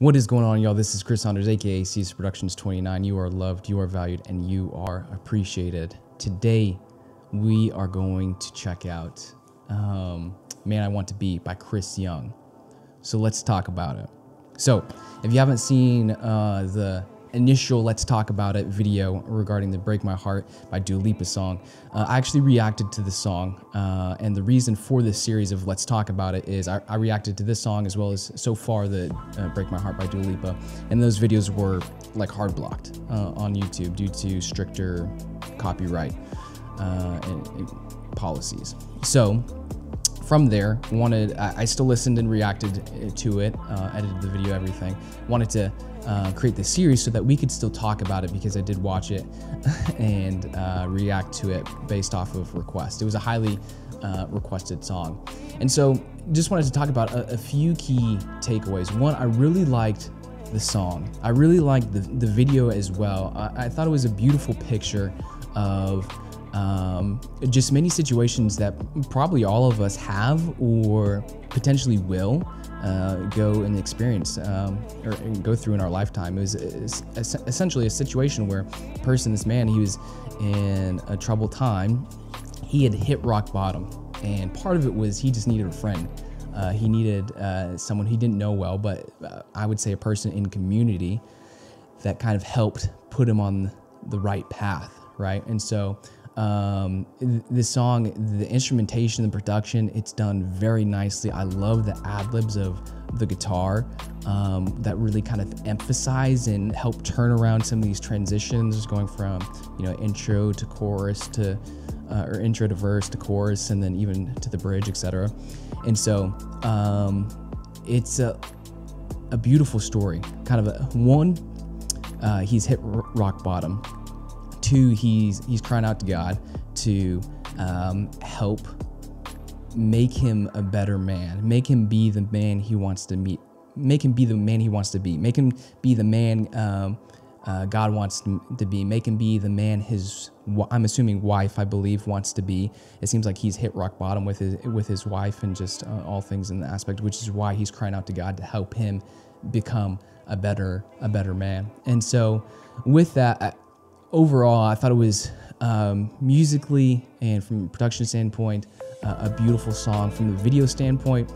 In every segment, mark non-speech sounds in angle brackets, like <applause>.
What is going on, y'all? This is Chris Saunders, aka CS Productions 29. You are loved, you are valued, and you are appreciated. Today, we are going to check out um, Man I Want to Be by Chris Young. So let's talk about it. So, if you haven't seen uh, the initial Let's Talk About It video regarding the Break My Heart by Dua Lipa song. Uh, I actually reacted to the song, uh, and the reason for this series of Let's Talk About It is I, I reacted to this song as well as so far the uh, Break My Heart by Dua Lipa, and those videos were like hard blocked uh, on YouTube due to stricter copyright uh, and, and policies. So from there wanted I, still listened and reacted to it uh, edited the video everything wanted to uh, create this series so that we could still talk about it because I did watch it <laughs> and uh, react to it based off of request. It was a highly uh, requested song. And so just wanted to talk about a, a few key takeaways. One, I really liked the song. I really liked the, the video as well. I, I thought it was a beautiful picture of um, just many situations that probably all of us have or potentially will uh, go and experience um, or go through in our lifetime. It was essentially a situation where a person, this man, he was in a troubled time. He had hit rock bottom, and part of it was he just needed a friend. Uh, he needed uh, someone he didn't know well, but uh, I would say a person in community that kind of helped put him on the right path, right? And so um, the song, the instrumentation, the production, it's done very nicely. I love the ad libs of the guitar um, that really kind of emphasize and help turn around some of these transitions, going from you know intro to chorus to uh, or intro to verse to chorus, and then even to the bridge, etc. And so um, it's a a beautiful story. Kind of a one, uh, he's hit rock bottom two, he's he's crying out to God to um, help make him a better man, make him be the man he wants to meet, make him be the man he wants to be, make him be the man um, uh, God wants to be, make him be the man his I'm assuming wife I believe wants to be. It seems like he's hit rock bottom with his with his wife and just uh, all things in the aspect, which is why he's crying out to God to help him become a better a better man. And so with that overall, I thought it was um, musically and from a production standpoint, uh, a beautiful song. From the video standpoint,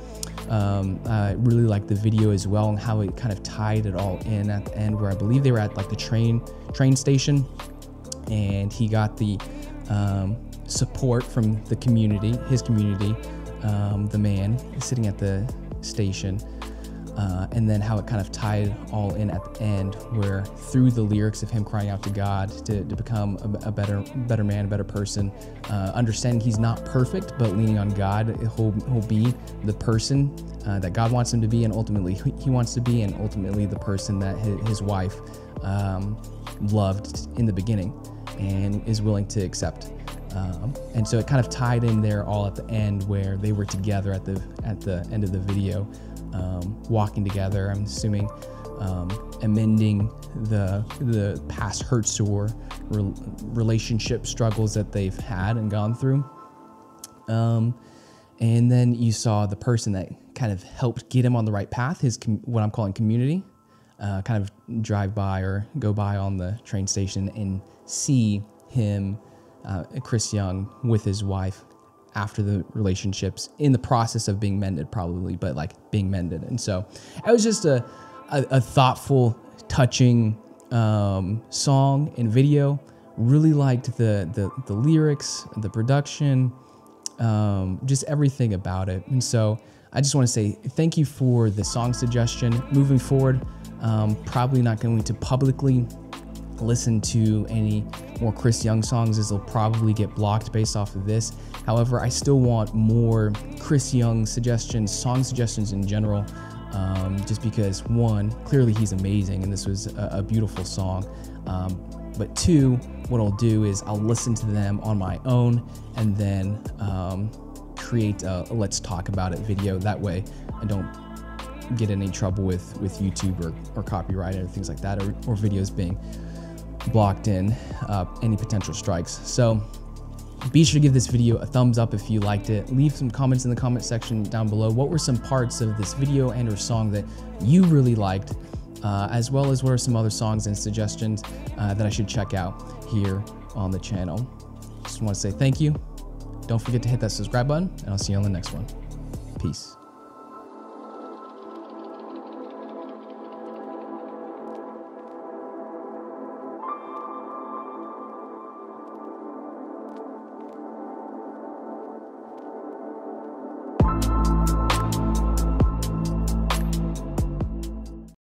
um, I really liked the video as well and how it kind of tied it all in at the end, where I believe they were at like the train train station, and he got the um, support from the community, his community, um, the man sitting at the station uh, and then how it kind of tied all in at the end, where through the lyrics of him crying out to God to, to become a, a, better better man, a better person, uh, understanding he's not perfect, but leaning on God, he'll, he'll be the person uh, that God wants him to be, and ultimately he wants to be, and ultimately the person that his, his wife um, loved in the beginning and is willing to accept. Um, and so it kind of tied in there all at the end where they were together at the at the end of the video um, walking together. I'm assuming um, amending the the past hurts or re- relationship struggles that they've had and gone through. Um, and then you saw the person that kind of helped get him on the right path, his com- what I'm calling community, uh, kind of drive by or go by on the train station and see him, uh, Chris Young, with his wife after the relationships in the process of being mended probably but like being mended. And so it was just a, a, a thoughtful touching um, song and video. Really liked the, the, the lyrics the production um, just everything about it. And so i just want to say thank you for the song suggestion. Moving forward um, probably not going to publicly listen to any more Chris Young songs as they'll probably get blocked based off of this. However, I still want more Chris Young suggestions, song suggestions in general, um, just because one, clearly he's amazing and this was a, a beautiful song. Um, but two, what I'll do is I'll listen to them on my own and then um, create a let's talk about it video. That way I don't get any trouble with, with YouTube or, or copyright or things like that or, or videos being blocked in uh, any potential strikes. So Be sure to give this video a thumbs up if you liked it. Leave some comments in the comment section down below. What were some parts of this video and or song that you really liked? Uh, as well as what are some other songs and suggestions uh, that I should check out here on the channel. Just want to say thank you. Don't forget to hit that subscribe button, and I'll see you on the next one. Peace.